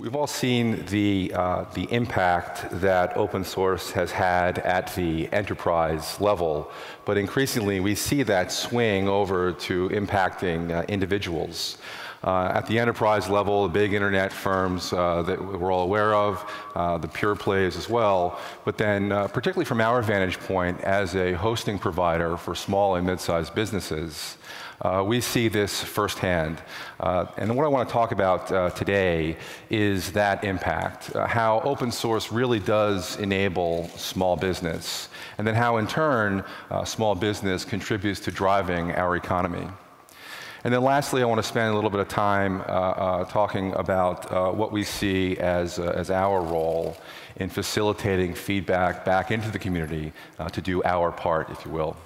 We've all seen the, uh, the impact that open source has had at the enterprise level, but increasingly we see that swing over to impacting uh, individuals. Uh, at the enterprise level, the big internet firms uh, that we're all aware of, uh, the pure plays as well, but then uh, particularly from our vantage point as a hosting provider for small and mid-sized businesses, uh, we see this firsthand. Uh, and what I want to talk about today is that impact, how open source really does enable small business, and then how in turn small business contributes to driving our economy. And then lastly, I want to spend a little bit of time uh, talking about what we see as, as our role in facilitating feedback back into the community to do our part, if you will.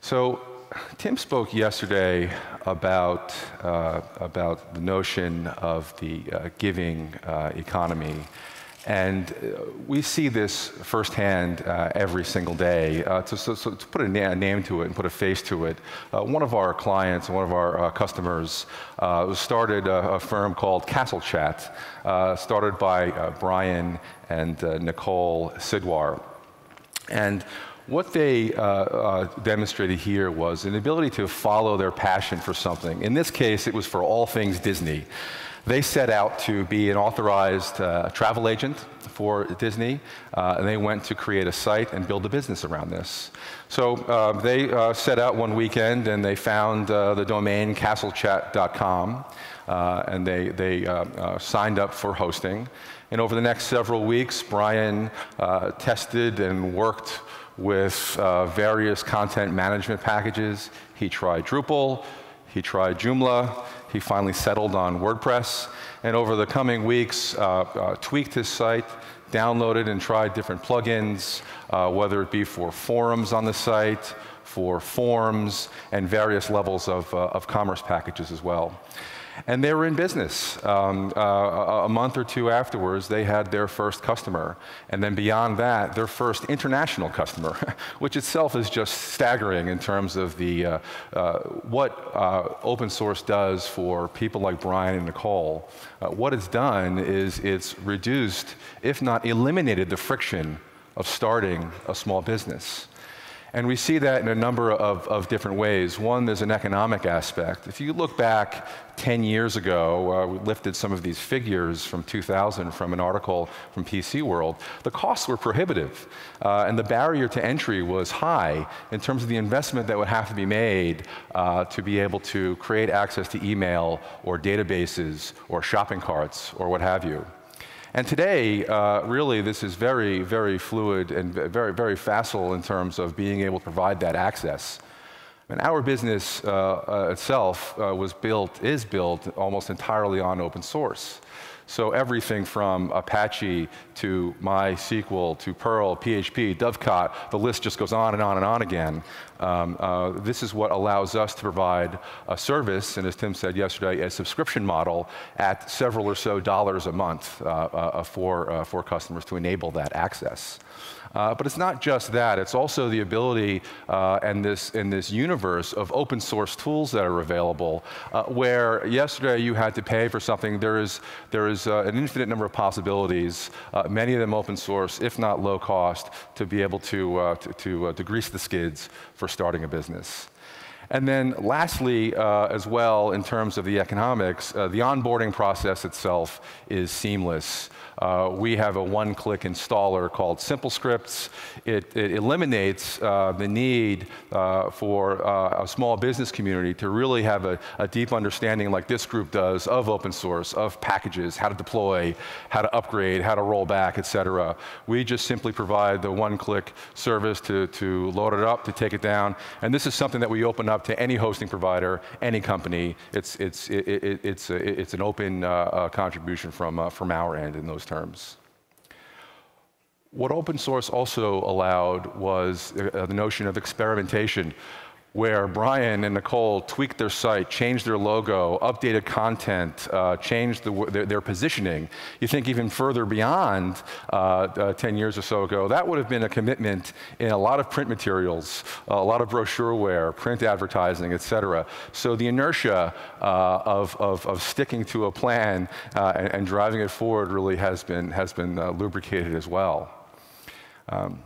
So, Tim spoke yesterday about, uh, about the notion of the uh, giving uh, economy. And uh, we see this firsthand uh, every single day. Uh, to, so, so to, put a, na name to it and put a face to it, one of our clients, one of our customers, started a, a, firm called Castle Chat, started by Brian and Nicole Sidwar. And what they uh, uh, demonstrated here was an ability to follow their passion for something. In this case, it was for all things Disney. They set out to be an authorized uh, travel agent for Disney, uh, and they went to create a site and build a business around this. So uh, they uh, set out one weekend and they found the domain castlechat.com, and they, they signed up for hosting. And over the next several weeks, Brian tested and worked with uh, various content management packages. He tried Drupal, he tried Joomla, he finally settled on WordPress, and over the coming weeks, uh, uh, tweaked his site, downloaded and tried different plugins, uh, whether it be for forums on the site, for forms, and various levels of, of commerce packages as well. And they were in business. Um, uh, a month or two afterwards, they had their first customer. And then beyond that, their first international customer, which itself is just staggering in terms of the, uh, uh, what uh, open source does for people like Brian and Nicole. Uh, what it's done is it's reduced, if not eliminated, the friction of starting a small business. And we see that in a number of, of different ways. One, there's an economic aspect. If you look back 10 years ago, uh, we lifted some of these figures from 2000 from an article from PC World, the costs were prohibitive. Uh, and the barrier to entry was high in terms of the investment that would have to be made uh, to be able to create access to email or databases or shopping carts or what have you. And today, uh, really, this is very, very fluid and very, very facile in terms of being able to provide that access. And our business uh, uh, itself uh, was built, is built almost entirely on open source. So everything from Apache to MySQL to Perl, PHP, Dovecot, the list just goes on and on and on again. Um, uh, this is what allows us to provide a service, and as Tim said yesterday, a subscription model at several or so dollars a month uh, uh, for, uh, for customers to enable that access. Uh, but it's not just that, it's also the ability uh, and this, in this universe of open source tools that are available, uh, where yesterday you had to pay for something, there is, there is uh, an infinite number of possibilities, uh, many of them open source, if not low cost, to be able to, uh, to, to, to grease the skids for starting a business. And then lastly, uh, as well, in terms of the economics, uh, the onboarding process itself is seamless. Uh, we have a one-click installer called SimpleScripts. It, it eliminates uh, the need uh, for uh, a small business community to really have a, a, deep understanding like this group does of open source, of packages, how to deploy, how to upgrade, how to roll back, et cetera. We just simply provide the one-click service to, to load it up, to take it down. And this is something that we open up to any hosting provider, any company. It's, it's, it, it, it's, a, it's an open uh, uh, contribution from, uh, from our end in those terms. What open source also allowed was uh, the notion of experimentation. Where Brian and Nicole tweaked their site, changed their logo, updated content, uh, changed the, their, their, positioning. You think even further beyond uh, uh, 10 years or so ago, that would have been a commitment in a lot of print materials, a lot of brochureware, print advertising, et cetera. So the inertia uh, of, of, of, sticking to a plan uh, and, and, driving it forward really has been, has been uh, lubricated as well. Um,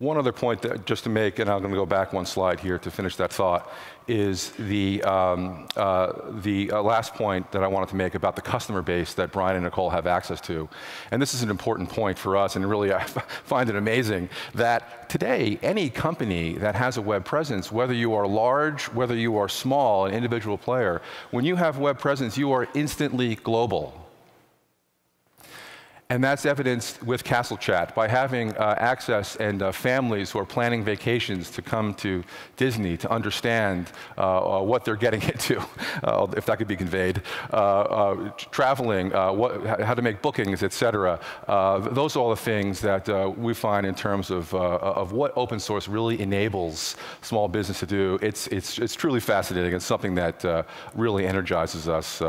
one other point that, just to make, and I'm going to go back one slide here to finish that thought, is the, um, uh, the uh, last point that I wanted to make about the customer base that Brian and Nicole have access to. And this is an important point for us, and really I find it amazing that today, any company that has a web presence, whether you are large, whether you are small, an individual player, when you have web presence, you are instantly global. And that's evidenced with Castle Chat by having uh, access and uh, families who are planning vacations to come to Disney to understand uh, uh what they're getting into, uh, if that could be conveyed, uh, traveling, what, how to make bookings, et cetera. those are all the things that we find in terms of, of what open source really enables small business to do. It's, it's, it's truly fascinating. It's something that really energizes us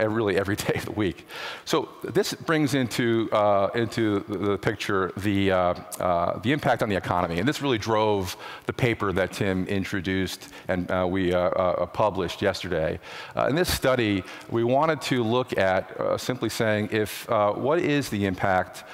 really every day of the week. So this brings into into, uh, into the picture the, uh, uh, the impact on the economy. And this really drove the paper that Tim introduced and uh, we uh, published yesterday. in this study, we wanted to look at simply saying if what is the impact,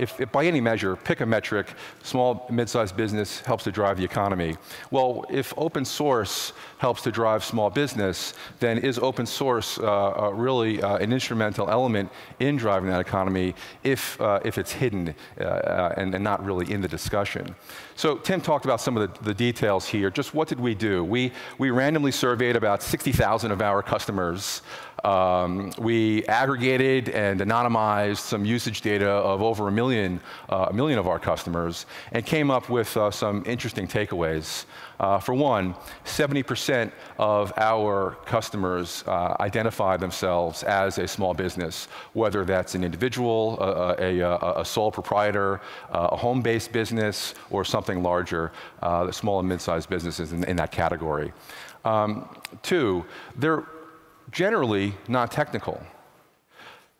if, if by any measure, pick a metric, small, mid-sized business helps to drive the economy. Well, if open source helps to drive small business, then is open source uh, really uh, an instrumental element in driving that economy if, uh, if it's hidden uh, uh, and, and, not really in the discussion. So Tim talked about some of the, the details here. Just what did we do? We, we randomly surveyed about 60,000 of our customers. Um, we aggregated and anonymized some usage data of over a million, uh, a million of our customers and came up with uh, some interesting takeaways. Uh, for one, 70% of our customers uh, identify themselves as a small business, whether that's an individual, a, a, a sole proprietor, a home-based business, or something larger, uh, small and mid-sized businesses in, in, that category. Um, two, they're generally not technical.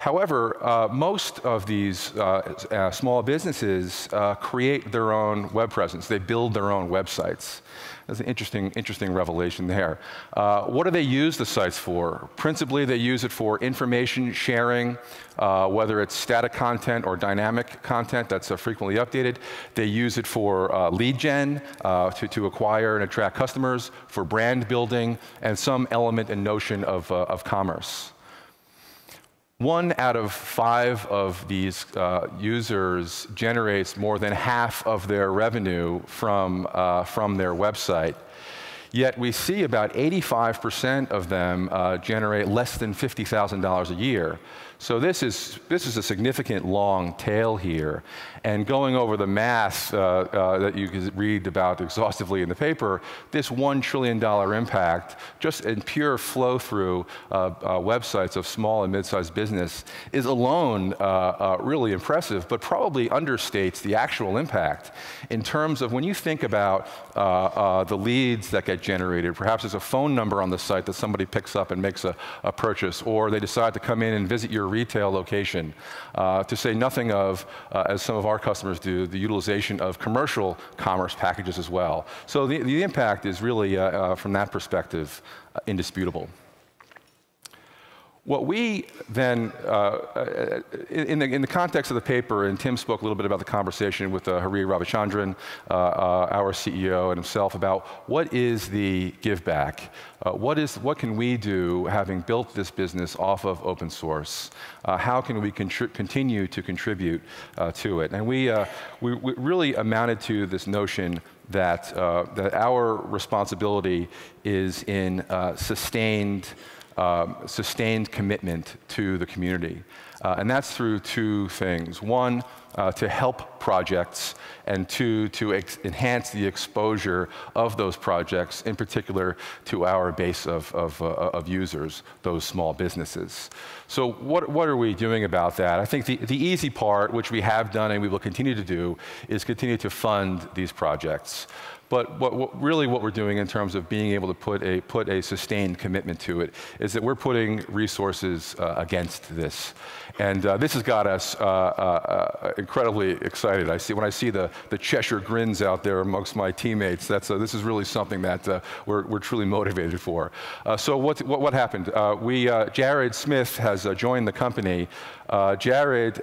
However, uh, most of these uh, uh, small businesses uh, create their own web presence. They build their own websites. That's an interesting, interesting revelation there. Uh, what do they use the sites for? Principally, they use it for information sharing, whether it's static content or dynamic content that's frequently updated. They use it for lead gen to, to acquire and attract customers, for brand building, and some element and notion of, of commerce. One out of five of these uh, users generates more than half of their revenue from, uh, from their website. Yet we see about 85% of them uh, generate less than $50,000 a year. So this is, this is a significant long tail here. And going over the math uh, uh, that you can read about exhaustively in the paper, this $1 trillion impact, just in pure flow through uh, uh, websites of small and mid-sized business, is alone uh, uh, really impressive, but probably understates the actual impact in terms of when you think about the leads that get generated. Perhaps there's a phone number on the site that somebody picks up and makes a, a purchase, or they decide to come in and visit your retail location, uh, to say nothing of, uh, as some of our customers do, the utilization of commercial commerce packages as well. So the, the impact is really, uh, uh from that perspective, uh, indisputable. What we then, uh, uh, in, the, in, the, context of the paper, and Tim spoke a little bit about the conversation with uh, Hari Ravichandran, uh, uh our CEO, and himself about what is the give back? Uh, what, is, what can we do having built this business off of open source? how can we continue to contribute to it? And we, we, we, really amounted to this notion that, that our responsibility is in sustained um, sustained commitment to the community. Uh, and that's through two things. One, uh, to help projects, and two, to enhance the exposure of those projects, in particular to our base of, of, uh, of users, those small businesses. So what, what are we doing about that? I think the, the easy part, which we have done and we will continue to do, is continue to fund these projects. But what, what, really what we're doing in terms of being able to put a, put a sustained commitment to it is that we're putting resources uh, against this. And uh, this has got us uh, uh, uh incredibly excited. I see, when I see the, the Cheshire grins out there amongst my teammates, that's, uh, this is really something that we're, we're truly motivated for. so what, what, what happened? we, Jared Smith has joined the company. Jared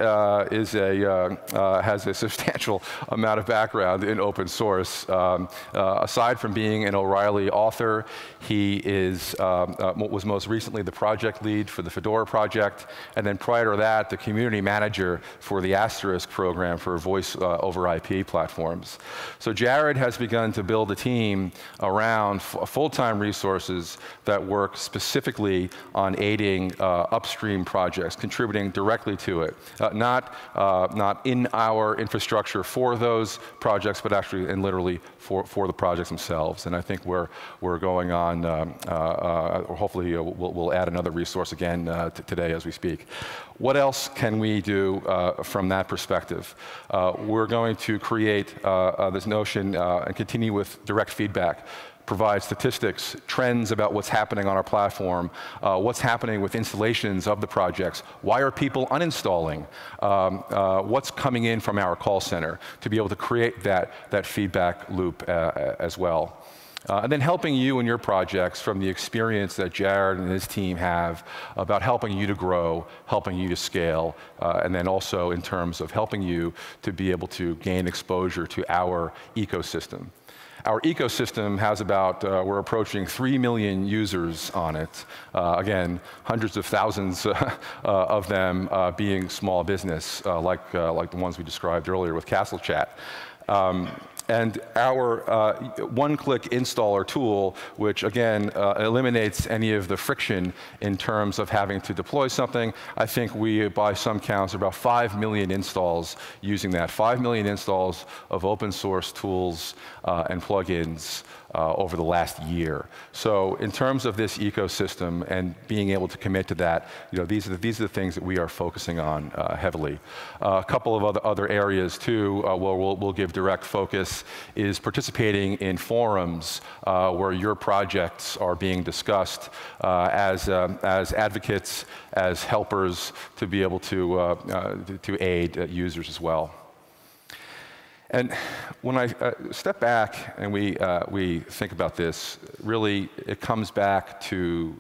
is a, has a substantial amount of background in open source. Um, uh, aside from being an O'Reilly author, he is, um, uh, was most recently the project lead for the Fedora project, and then prior that, the community manager for the Asterisk program for voice uh, over IP platforms. So Jared has begun to build a team around full-time resources that work specifically on aiding uh, upstream projects, contributing directly to it, uh, not, uh, not in our infrastructure for those projects, but actually and literally for, for the projects themselves. And I think we're, we're going on, um, uh, uh, hopefully uh, we'll, we'll, add another resource again uh, today as we speak. What else can we do uh, from that perspective? Uh, we're going to create this notion and continue with direct feedback provide statistics, trends about what's happening on our platform, uh, what's happening with installations of the projects, why are people uninstalling, um, uh, what's coming in from our call center to be able to create that, that feedback loop uh, as well. Uh, and then helping you and your projects from the experience that Jared and his team have about helping you to grow, helping you to scale, uh, and then also in terms of helping you to be able to gain exposure to our ecosystem. Our ecosystem has about, uh, we're approaching 3 million users on it. Uh, again, hundreds of thousands uh, of them uh, being small business, uh, like, like the ones we described earlier with Castle Chat. Um, and our uh, one-click installer tool, which again uh, eliminates any of the friction in terms of having to deploy something. I think we, by some counts, are about 5 million installs using that. 5 million installs of open source tools uh, and plugins uh, over the last year. So in terms of this ecosystem and being able to commit to that, you know, these are the, these are the things that we are focusing on uh, heavily. Uh, a couple of other, other areas too, where we'll, we'll, give direct focus is participating in forums uh, where your projects are being discussed uh, as, um, as advocates, as helpers to be able to, to aid users as well. And when I uh, step back and we, uh, we think about this, really it comes back to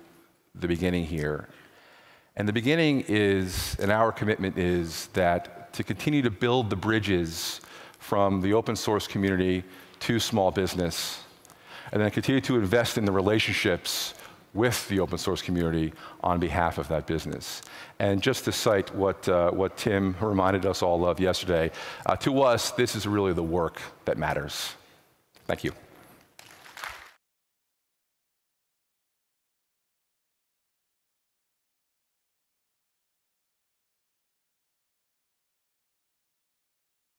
the beginning here. And the beginning is, and our commitment is that to continue to build the bridges from the open source community to small business, and then continue to invest in the relationships with the open source community on behalf of that business. And just to cite what, uh, what Tim reminded us all of yesterday, uh, to us, this is really the work that matters. Thank you.